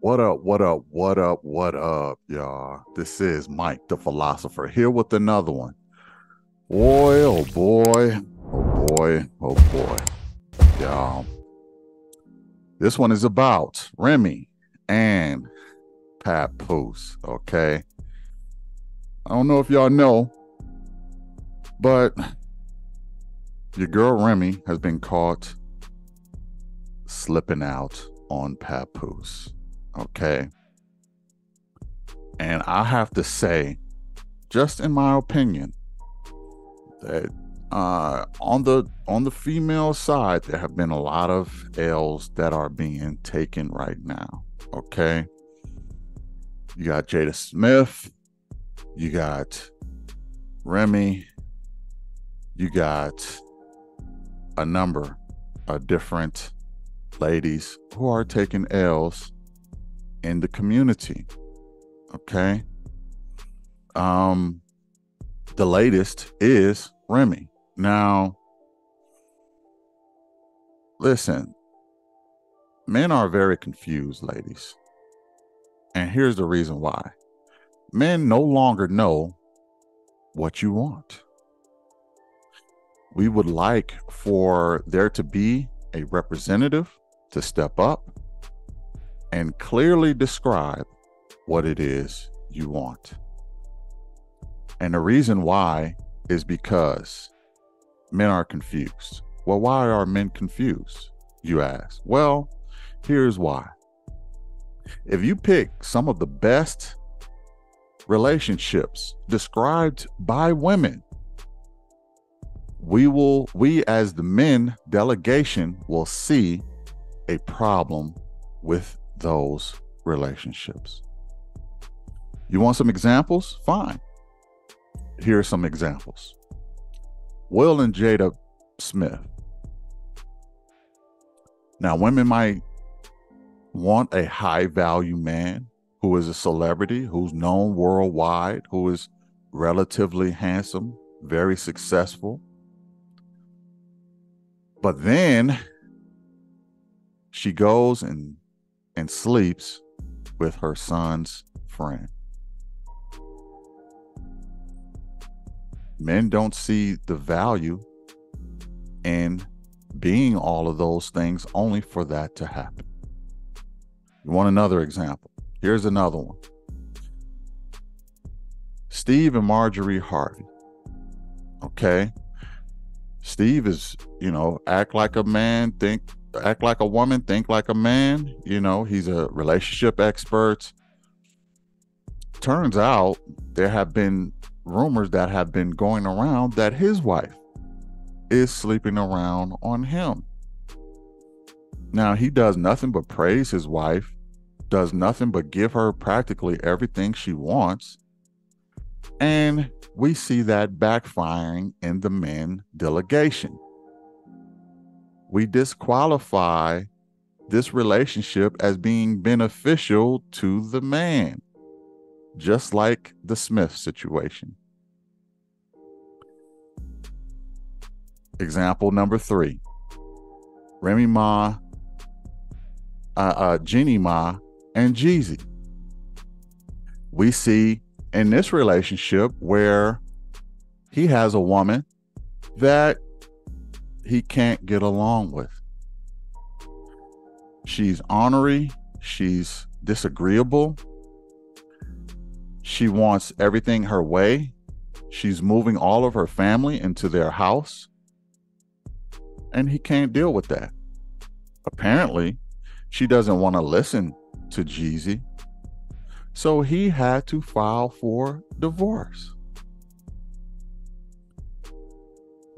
What up, what up, what up, what up, y'all? This is Mike the Philosopher here with another one. Boy, oh boy, oh boy, oh boy. Y'all. This one is about Remy and Papoose, okay? I don't know if y'all know, but your girl Remy has been caught slipping out on Papoose. Okay. And I have to say, just in my opinion, that uh, on the on the female side, there have been a lot of L's that are being taken right now. Okay. You got Jada Smith, you got Remy, you got a number of different ladies who are taking L's in the community. Okay. Um, the latest is Remy. Now, listen, men are very confused, ladies. And here's the reason why men no longer know what you want. We would like for there to be a representative to step up and clearly describe what it is you want. And the reason why is because men are confused. Well, why are men confused? You ask. Well, here's why. If you pick some of the best relationships described by women, we will, we as the men delegation will see a problem with those relationships. You want some examples? Fine. Here are some examples. Will and Jada Smith. Now, women might want a high value man who is a celebrity, who's known worldwide, who is relatively handsome, very successful. But then she goes and and sleeps with her son's friend. Men don't see the value in being all of those things only for that to happen. You want another example? Here's another one Steve and Marjorie Harvey. Okay. Steve is, you know, act like a man, think act like a woman, think like a man. You know, he's a relationship expert. Turns out there have been rumors that have been going around that his wife is sleeping around on him. Now, he does nothing but praise his wife, does nothing but give her practically everything she wants. And we see that backfiring in the men delegation we disqualify this relationship as being beneficial to the man, just like the Smith situation. Example number three Remy Ma, uh, uh, Jeannie Mai, and Jeezy. We see in this relationship where he has a woman that he can't get along with. She's ornery, she's disagreeable. She wants everything her way. She's moving all of her family into their house. And he can't deal with that. Apparently, she doesn't want to listen to Jeezy. So he had to file for divorce.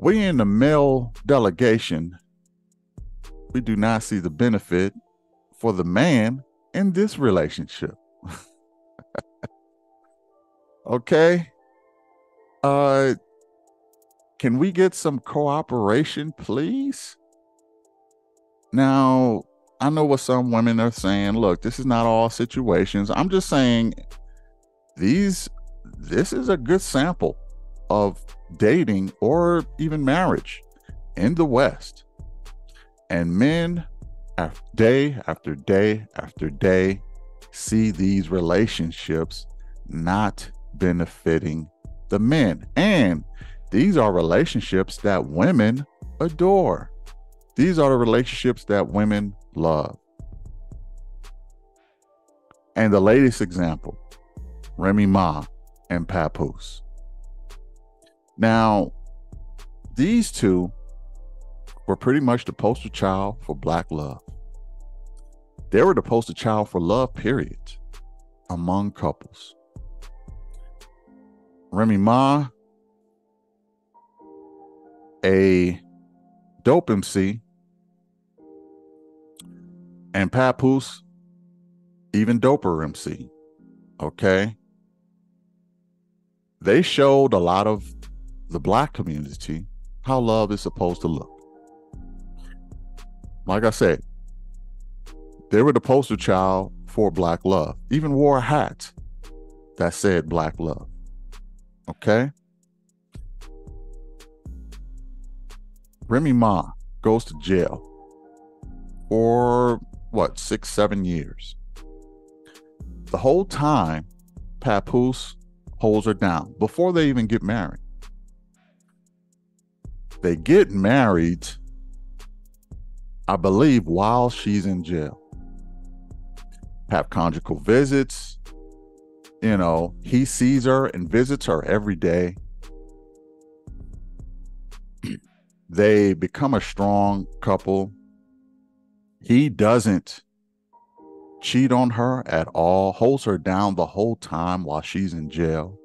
We in the male delegation, we do not see the benefit for the man in this relationship. okay. Uh can we get some cooperation, please? Now, I know what some women are saying. Look, this is not all situations. I'm just saying these this is a good sample of dating or even marriage in the West. And men, after day after day after day, see these relationships not benefiting the men. And these are relationships that women adore. These are the relationships that women love. And the latest example Remy Ma and Papoose. Now, these two were pretty much the poster child for black love. They were the poster child for love, period, among couples. Remy Ma, a dope MC, and Papoose, even doper MC. Okay. They showed a lot of the black community how love is supposed to look. Like I said, they were the poster child for black love, even wore a hat that said black love. Okay. Remy Ma goes to jail for what, six, seven years. The whole time, Papoose holds her down before they even get married. They get married, I believe, while she's in jail. Have conjugal visits, you know, he sees her and visits her every day. they become a strong couple. He doesn't cheat on her at all, holds her down the whole time while she's in jail.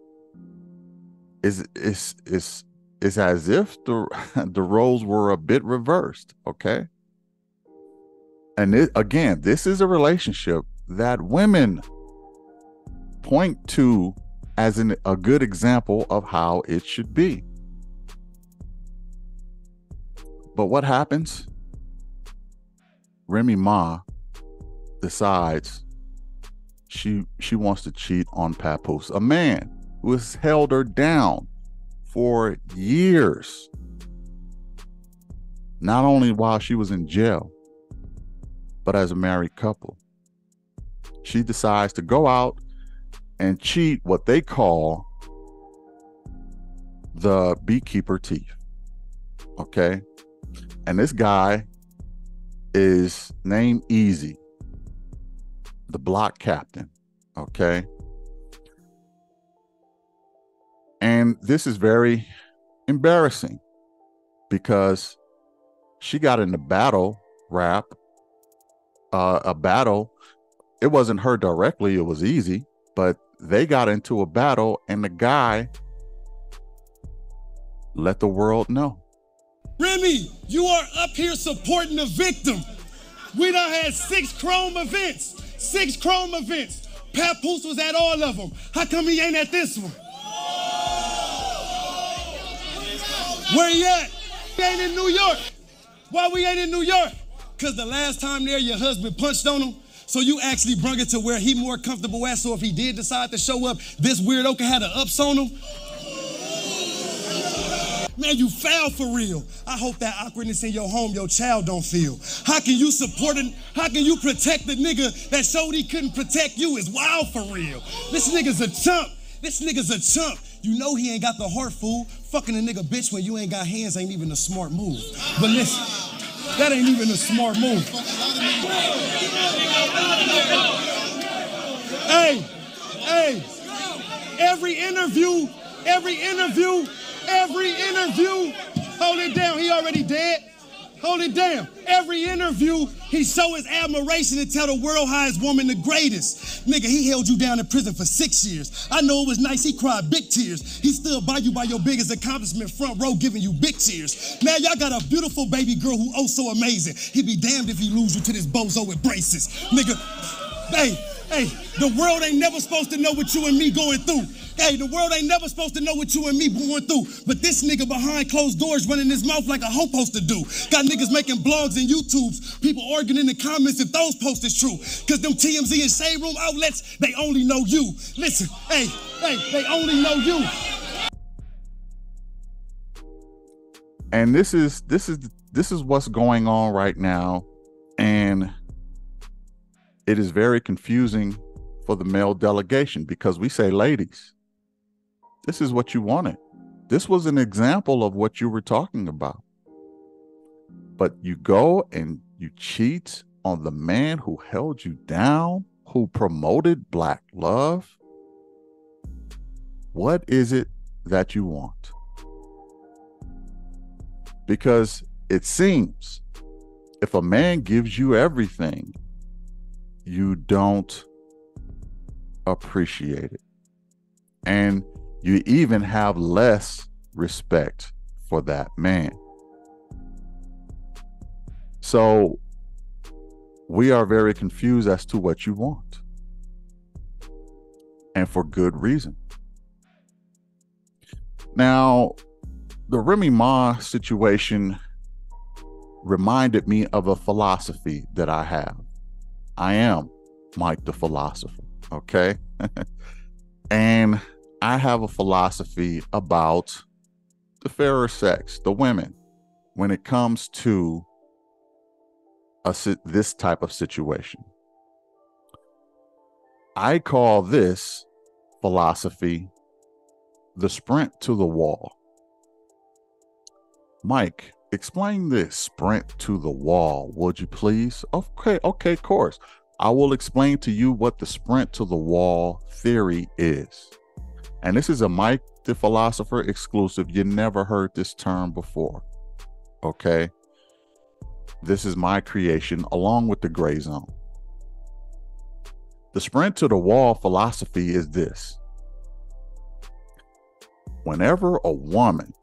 It's, it's, it's, it's as if the, the roles were a bit reversed, okay? And it, again, this is a relationship that women point to as an, a good example of how it should be. But what happens? Remy Ma decides she she wants to cheat on Papoose, a man who has held her down for years. Not only while she was in jail, but as a married couple. She decides to go out and cheat what they call the beekeeper thief. Okay. And this guy is named Eazy, the block captain. Okay. And this is very embarrassing because she got in a battle rap, uh, a battle. It wasn't her directly, it was Eazy, but they got into a battle and the guy let the world know. Remy, you are up here supporting the victim. We done had six chrome events. Six chrome events. Papoose was at all of them. How come he ain't at this one? Where he at? He ain't in New York. Why we ain't in New York? Cause the last time there your husband punched on him, so you actually brung it to where he more comfortable at. So if he did decide to show up, this weirdo can have the ups on him. Man, you foul for real. I hope that awkwardness in your home, your child don't feel. How can you support and how can you protect the nigga that showed he couldn't protect you is wild for real. This nigga's a chump. This nigga's a chump. You know he ain't got the heart fool. Fucking a nigga bitch when you ain't got hands ain't even a smart move. But listen, that ain't even a smart move. Hey, hey, every interview, every interview, every interview, hold it down, he already dead. Hold it down. Every interview, he show his admiration and tell the world how his woman the greatest. Nigga, he held you down in prison for six years. I know it was nice. He cried big tears. He stood by you by your biggest accomplishment, front row, giving you big tears. Now y'all got a beautiful baby girl who oh so amazing. He'd be damned if he lose you to this bozo with braces. Nigga, hey, hey, the world ain't never supposed to know what you and me going through. Hey, the world ain't never supposed to know what you and me going through. But this nigga behind closed doors running his mouth like a hoe supposed to do. Got niggas making blogs and YouTubes. People arguing in the comments if those posts is true. Cause them TMZ and Shade Room outlets, they only know you. Listen, hey, hey, they only know you. And this is this is this is what's going on right now. And it is very confusing for the male delegation because we say, ladies, this is what you wanted. This was an example of what you were talking about. But you go and you cheat on the man who held you down, who promoted black love. What is it that you want? Because it seems if a man gives you everything, you don't appreciate it. And you even have less respect for that man. So we are very confused as to what you want. And for good reason. Now, the Remy Ma situation reminded me of a philosophy that I have. I am Mike the philosopher, okay? and I have a philosophy about the fairer sex, the women, when it comes to a, this type of situation. I call this philosophy the sprint to the wall. Mike, explain this sprint to the wall, would you please? Okay, okay, of course. I will explain to you what the sprint to the wall theory is. And this is a Mike the Philosopher exclusive. You never heard this term before. Okay. This is my creation along with the gray zone. The sprint to the wall philosophy is this whenever a woman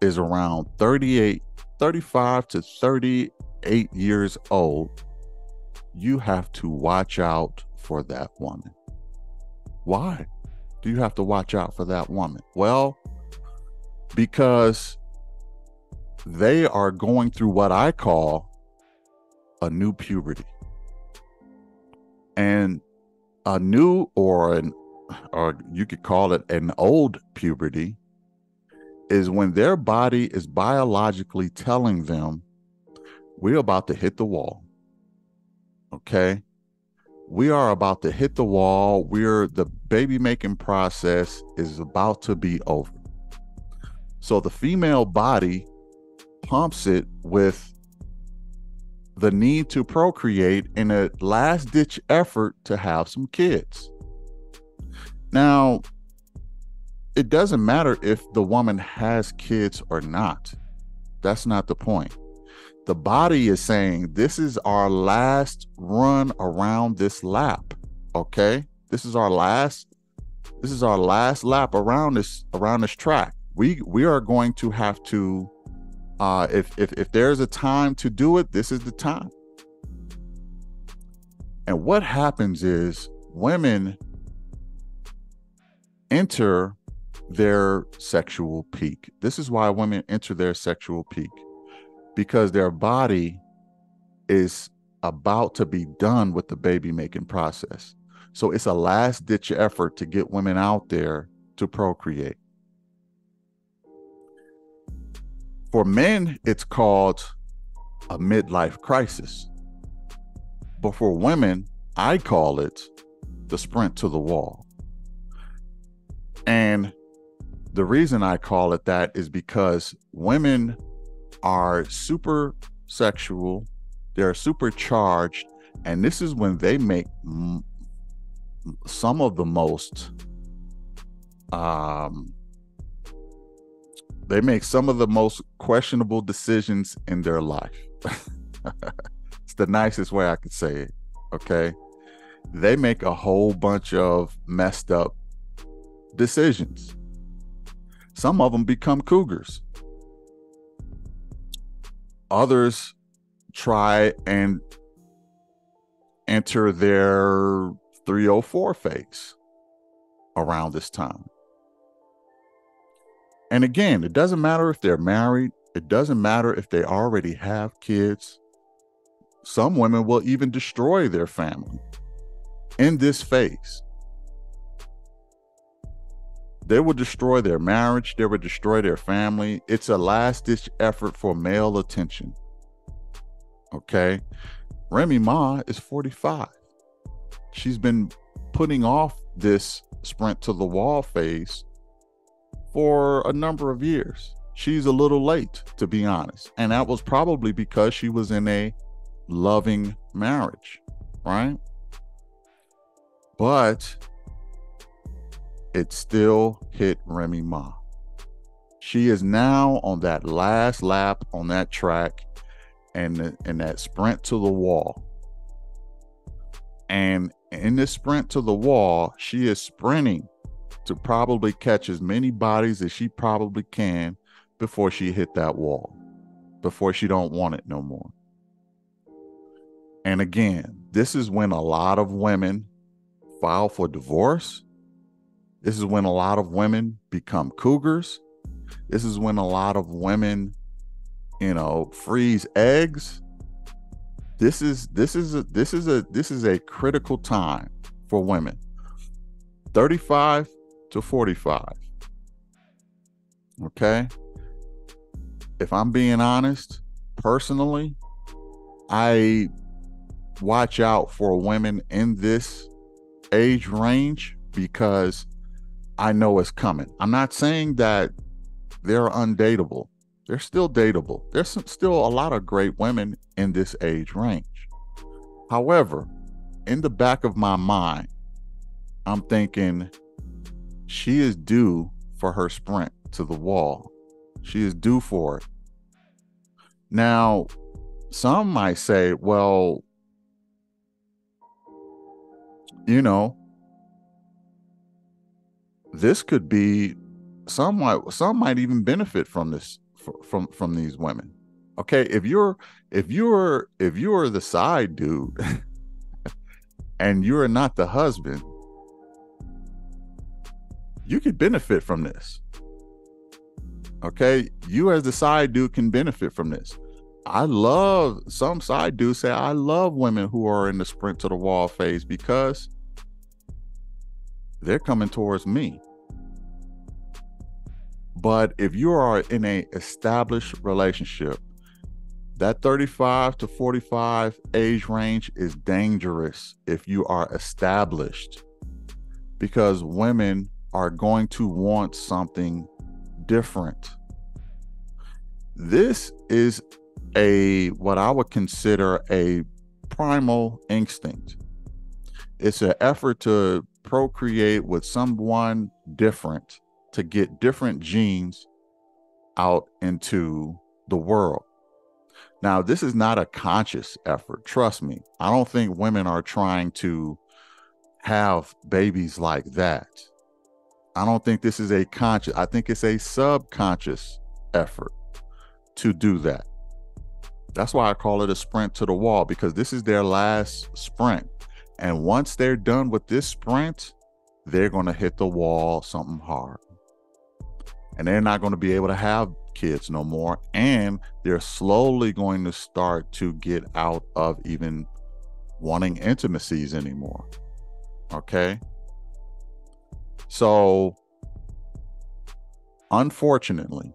is around 38, 35 to 38 years old, you have to watch out for that woman. Why do you have to watch out for that woman? Well, because they are going through what I call a new puberty. And a new or an or you could call it an old puberty is when their body is biologically telling them we're about to hit the wall. Okay? We are about to hit the wall. We're the baby making process is about to be over. So the female body pumps it with the need to procreate in a last ditch effort to have some kids. Now, it doesn't matter if the woman has kids or not. That's not the point. The body is saying, This is our last run around this lap. Okay. This is our last, this is our last lap around this around this track. We we are going to have to uh if if if there's a time to do it, this is the time. And what happens is women enter their sexual peak. This is why women enter their sexual peak because their body is about to be done with the baby making process. So it's a last ditch effort to get women out there to procreate. For men, it's called a midlife crisis. But for women, I call it the sprint to the wall. And the reason I call it that is because women are super sexual, they're supercharged, and this is when they make m- some of the most um they make some of the most questionable decisions in their life. it's the nicest way I could say it. Okay. They make a whole bunch of messed up decisions. Some of them become cougars. Others try and enter their 304 phase around this time. And again, it doesn't matter if they're married, it doesn't matter if they already have kids. Some women will even destroy their family in this phase. They will destroy their marriage. They will destroy their family. It's a last ditch effort for male attention. Okay. Remy Ma is 45. she's been putting off this sprint to the wall phase for a number of years. She's a little late, to be honest. And that was probably because she was in a loving marriage, right? But it still hit Remy Ma. She is now on that last lap on that track and, and that sprint to the wall. And in this sprint to the wall, she is sprinting to probably catch as many bodies as she probably can before she hit that wall, before she don't want it no more. And again, this is when a lot of women file for divorce. This is when a lot of women become cougars. This is when a lot of women, you know, freeze eggs. This is this is a this is a this is a critical time for women. 35 to 45. Okay? If I'm being honest, personally, I watch out for women in this age range because I know it's coming. I'm not saying that they're undateable. They're still dateable. There's some, still a lot of great women in this age range. However, in the back of my mind, I'm thinking she is due for her sprint to the wall. She is due for it. Now, some might say, well, you know, this could be some might some might even benefit from this from from these women. Okay, if you're if you're if you're the side dude and you're not the husband, you could benefit from this. Okay, you as the side dude can benefit from this. I love some side dudes say I love women who are in the sprint to the wall phase because they're coming towards me. But if you are in a established relationship, that 35 to 45 age range is dangerous if you are established because women are going to want something different. This is a what I would consider a primal instinct. It's an effort to procreate with someone different to get different genes out into the world. Now, this is not a conscious effort. Trust me. I don't think women are trying to have babies like that. I don't think this is a conscious, I think it's a subconscious effort to do that. That's why I call it a sprint to the wall because this is their last sprint. And once they're done with this sprint, they're going to hit the wall something hard. And they're not going to be able to have kids no more. And they're slowly going to start to get out of even wanting intimacies anymore. Okay. So, unfortunately,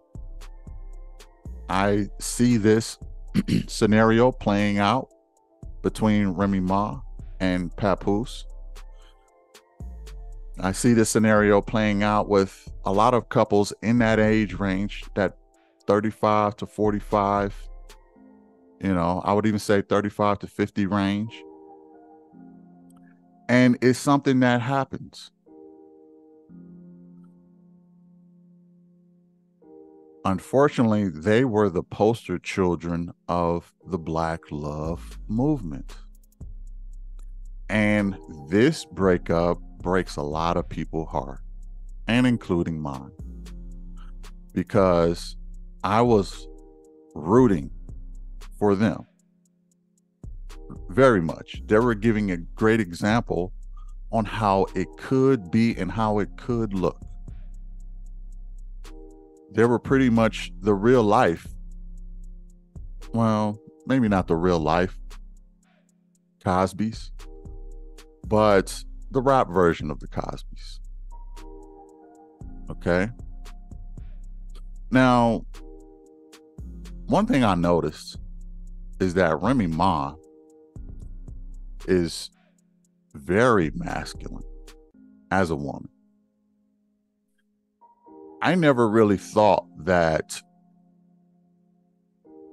I see this scenario playing out between Remy Ma and Papoose. I see this scenario playing out with a lot of couples in that age range, that 35 to 45, you know, I would even say 35 to 50 range. And it's something that happens. Unfortunately, they were the poster children of the Black Love movement. And this breakup breaks a lot of people's heart, and including mine, because I was rooting for them very much. They were giving a great example on how it could be and how it could look. They were pretty much the real life. Well, maybe not the real life Cosby's, but the rap version of the Cosbys. Okay. Now, one thing I noticed is that Remy Ma is very masculine as a woman. I never really thought that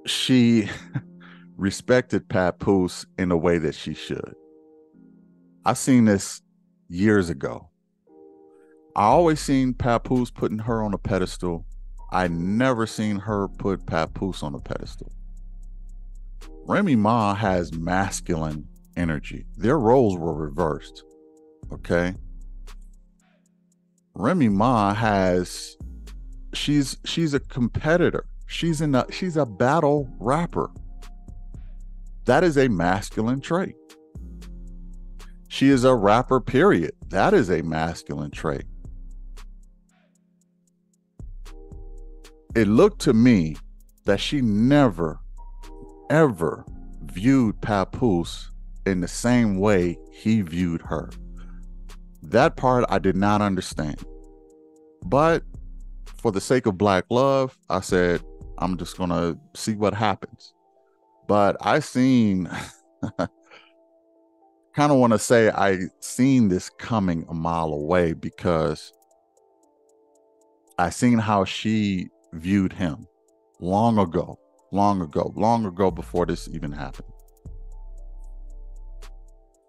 she respected Papoose in a way that she should. I've seen this years ago. I always seen Papoose putting her on a pedestal. I never seen her put Papoose on a pedestal. Remy Ma has masculine energy. Their roles were reversed. Okay. Remy Ma has she's she's a competitor. She's in a she's a battle rapper. That is a masculine trait. She is a rapper, period. That is a masculine trait. It looked to me that she never, ever viewed Papoose in the same way he viewed her. That part I did not understand. But for the sake of black love, I said, I'm just going to see what happens. But I seen, kind of want to say I seen this coming a mile away because I seen how she viewed him long ago, long ago, long ago before this even happened.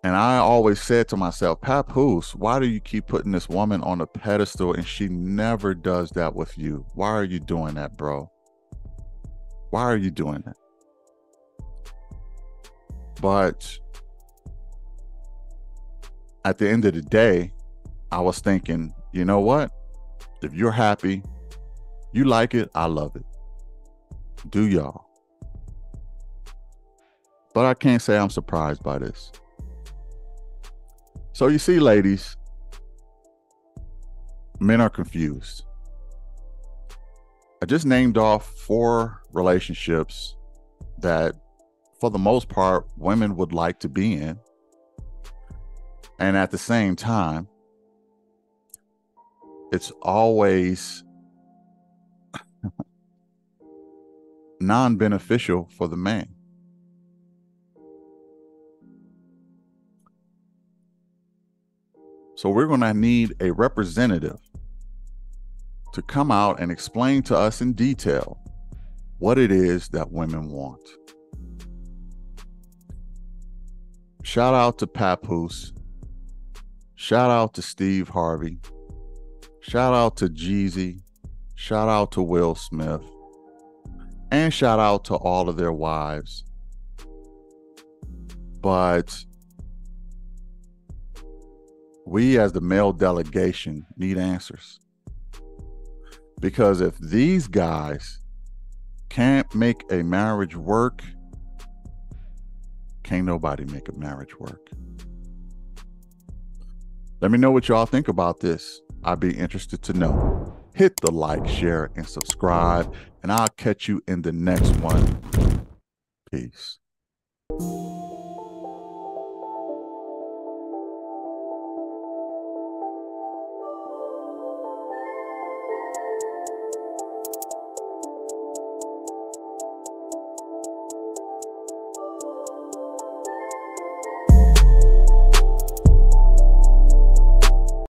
And I always said to myself, Papoose, why do you keep putting this woman on a pedestal and she never does that with you? Why are you doing that, bro? Why are you doing that? But at the end of the day, I was thinking, you know what? If you're happy, you like it, I love it. Do y'all. But I can't say I'm surprised by this. So you see, ladies, men are confused. I just named off four relationships that, for the most part, women would like to be in. And at the same time, it's always non beneficial for the man. So we're going to need a representative to come out and explain to us in detail what it is that women want. Shout out to Papoose. Shout out to Steve Harvey. Shout out to Jeezy. Shout out to Will Smith. And shout out to all of their wives. But we as the male delegation need answers. Because if these guys can't make a marriage work, can't nobody make a marriage work. Let me know what y'all think about this. I'd be interested to know. Hit the like, share, and subscribe, and I'll catch you in the next one. Peace.